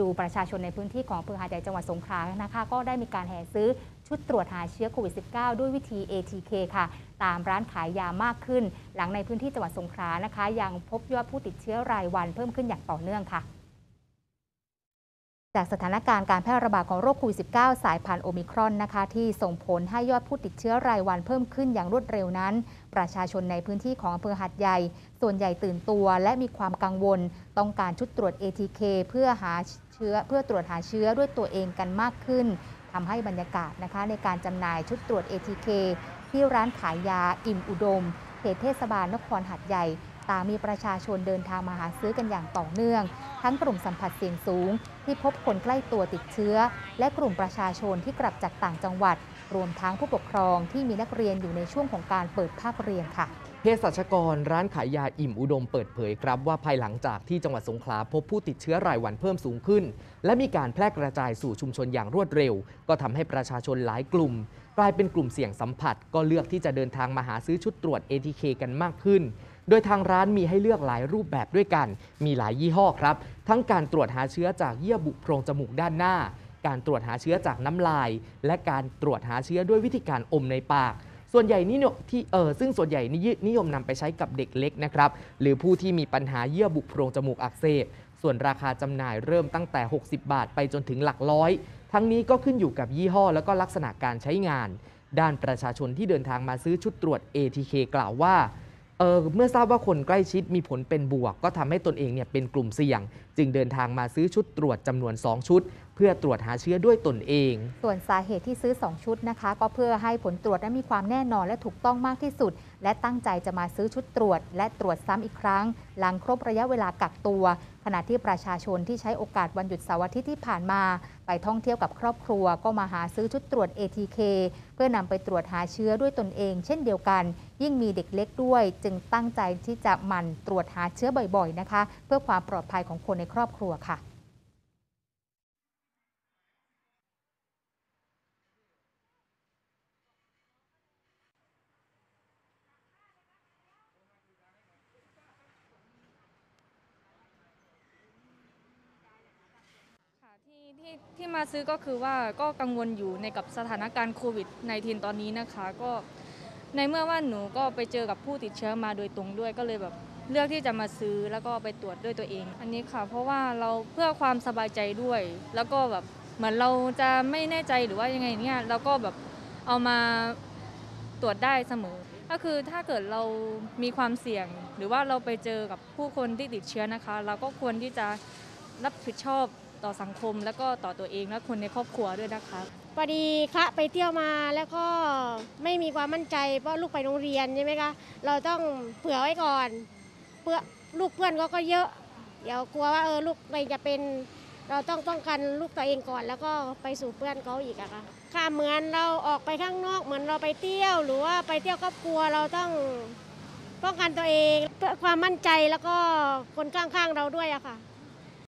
ดูประชาชนในพื้นที่ของอำเภอหาดใหญ่จังหวัดสงขลานะคะก็ได้มีการแห่ซื้อชุดตรวจหาเชื้อโควิด -19 ด้วยวิธี ATK ค่ะ ตามร้านขายยามากขึ้น หลังในพื้นที่จังหวัดสงขลานะคะ ยังพบยอดผู้ติดเชื้อรายวันเพิ่มขึ้นอย่างต่อเนื่องค่ะ จากสถานการณ์การแพร่ระบาดของโรคโควิด -19 สายพันธุ์โอมิครอนนะคะ ที่ส่งผลให้ยอดผู้ติดเชื้อรายวันเพิ่มขึ้นอย่างรวดเร็วนั้น ประชาชนในพื้นที่ของอำเภอหัดใหญ่ ส่วนใหญ่ตื่นตัวและมีความกังวล ต้องการชุดตรวจ ATK เพื่อหาเชื้อเพื่อตรวจหาเชื้อด้วยตัวเองกันมากขึ้นทำให้บรรยากาศนะคะ ในการจำหน่ายชุดตรวจ ATK ที่ร้านขายยาอิ่มอุดมเขตเทศบาลนครหัดใหญ่ ต่างมีประชาชนเดินทางมาหาซื้อกันอย่างต่อเนื่อง ทั้งกลุ่มสัมผัสเสี่ยงสูง ที่พบคนใกล้ตัวติดเชื้อ และกลุ่มประชาชนที่กลับจากต่างจังหวัด รวมทั้งผู้ปกครองที่มีนักเรียนอยู่ในช่วงของการเปิดภาคเรียนค่ะเภสัชกรร้านขายยาอิ่มอุดมเปิดเผยครับว่าภายหลังจากที่จังหวัดสงขลาพบผู้ติดเชื้อรายวันเพิ่มสูงขึ้น และมีการแพร่กระจายสู่ชุมชนอย่างรวดเร็ว ก็ทำให้ประชาชนหลายกลุ่ม กลายเป็นกลุ่มเสี่ยงสัมผัส ก็เลือกที่จะเดินทางมาหาซื้อชุดตรวจ ATK กันมากขึ้น โดยทางร้านมีให้เลือกหลายรูปแบบด้วยกัน มีหลายยี่ห้อครับ ทั้งการตรวจหาเชื้อจากเยื่อบุโพรงจมูกด้านหน้า การตรวจหาเชื้อจากน้ำลาย และการตรวจหาเชื้อด้วยวิธีการอมในปากส่วนใหญ่นิยมที่เออซึ่งส่วนใหญ่นิยมนำไปใช้กับเด็กเล็กนะครับหรือผู้ที่มีปัญหาเยื่อบุโพรงจมูกอักเสบส่วนราคาจำหน่ายเริ่มตั้งแต่ 60 บาท ไปจนถึงหลักร้อย ทั้งนี้ก็ขึ้นอยู่กับยี่ห้อ แล้วก็ลักษณะการใช้งาน ด้านประชาชนที่เดินทางมาซื้อชุดตรวจ ATK กล่าวว่า เเมื่อทราบว่าคนใกล้ชิดมีผลเป็นบวก ก็ทำให้ตนเองเนี่ยเป็นกลุ่มเสี่ยง จึงเดินทางมาซื้อชุดตรวจจำนวน 2 ชุด เพื่อตรวจหาเชื้อด้วยตนเอง ส่วนสาเหตุที่ซื้อ 2 ชุดนะคะ ก็เพื่อให้ผลตรวจนั้นมีความแน่นอนและถูกต้องมากที่สุด และตั้งใจจะมาซื้อชุดตรวจ และตรวจซ้ำอีกครั้ง หลังครบระยะเวลากักตัว ขณะที่ประชาชนที่ใช้โอกาสวันหยุดเสาร์อาทิตย์ที่ผ่านมา ไปท่องเที่ยวกับครอบครัว ก็มาหาซื้อชุดตรวจ ATK เพื่อนำไปตรวจหาเชื้อด้วยตนเอง เช่นเดียวกัน ยิ่งมีเด็กเล็กด้วย จึงตั้งใจที่จะหมั่นตรวจหาเชื้อบ่อยๆนะคะ เพื่อความปลอดภัยของคนในครอบครัวค่ะ ที่ที่ที่มาซื้อก็คือว่าก็กังวลอยู่ในกับสถานการณ์โควิด -19 ตอนนี้นะคะ ก็ในเมื่อว่าหนูก็ไปเจอกับผู้ติดเชื้อมาโดยตรงด้วยก็เลยแบบเลือกที่จะมาซื้อแล้วก็ไปตรวจด้วยตัวเอง อันนี้ค่ะ เพราะว่าเราเพื่อความสบายใจด้วย แล้วก็แบบเหมือนเราจะไม่แน่ใจหรือว่ายังไงเนี่ยเราก็แบบเอามาตรวจได้เสมอ ก็คือถ้าเกิดเรามีความเสี่ยง หรือว่าเราไปเจอกับผู้คนที่ติดเชื้อนะคะ เราก็ควรที่จะรับผิดชอบ ต่อสังคม แล้วก็ต่อตัวเองและคนในครอบครัวด้วยนะคะพอดีคะไปเที่ยวมาแล้วก็ไม่มีความมั่นใจเพราะลูกไปโรงเรียนใช่ไหมคะเราต้องเผื่อไว้ก่อนเพื่อลูกเพื่อนเขาก็เยอะ เดี๋ยวกลัวว่าเออลูกไปจะเป็นเราต้องป้องกันลูกตัวเองก่อน แล้วก็ไปสู่เพื่อนเขาอีกอะค่ะค่ะเหมือนเราออกไปข้างนอกเหมือนเราไปเที่ยว หรือว่าไปเที่ยวครอบครัวเราต้องป้องกันตัวเองเพื่อความมั่นใจแล้วก็คนข้างๆเราด้วยอะค่ะ